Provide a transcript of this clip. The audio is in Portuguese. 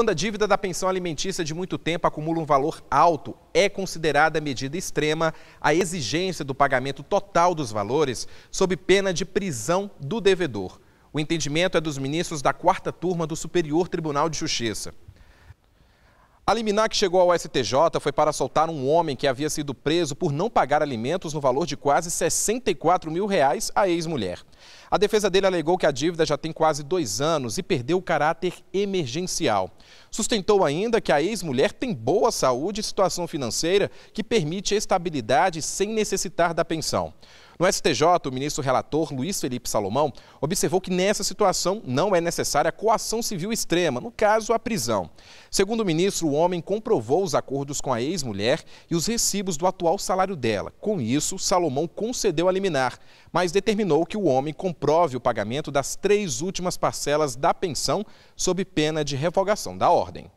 Quando a dívida da pensão alimentícia de muito tempo acumula um valor alto, é considerada medida extrema a exigência do pagamento total dos valores, sob pena de prisão do devedor. O entendimento é dos ministros da quarta turma do Superior Tribunal de Justiça. A liminar que chegou ao STJ foi para soltar um homem que havia sido preso por não pagar alimentos no valor de quase 64 mil reais à ex-mulher. A defesa dele alegou que a dívida já tem quase dois anos e perdeu o caráter emergencial. Sustentou ainda que a ex-mulher tem boa saúde e situação financeira que permite estabilidade sem necessitar da pensão. No STJ, o ministro relator Luiz Felipe Salomão observou que nessa situação não é necessária coação civil extrema, no caso, a prisão. Segundo o ministro, o homem comprovou os acordos com a ex-mulher e os recibos do atual salário dela. Com isso, Salomão concedeu a liminar, mas determinou que o homem comprove o pagamento das três últimas parcelas da pensão sob pena de revogação da ordem.